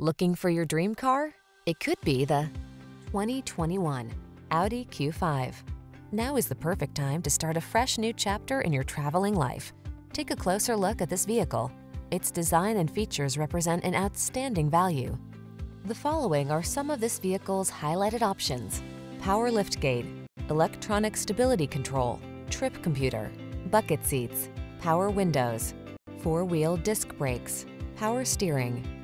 Looking for your dream car? It could be the 2021 Audi Q5. Now is the perfect time to start a fresh new chapter in your traveling life. Take a closer look at this vehicle. Its design and features represent an outstanding value. The following are some of this vehicle's highlighted options. Power liftgate, electronic stability control, trip computer, bucket seats, power windows, four-wheel disc brakes, power steering.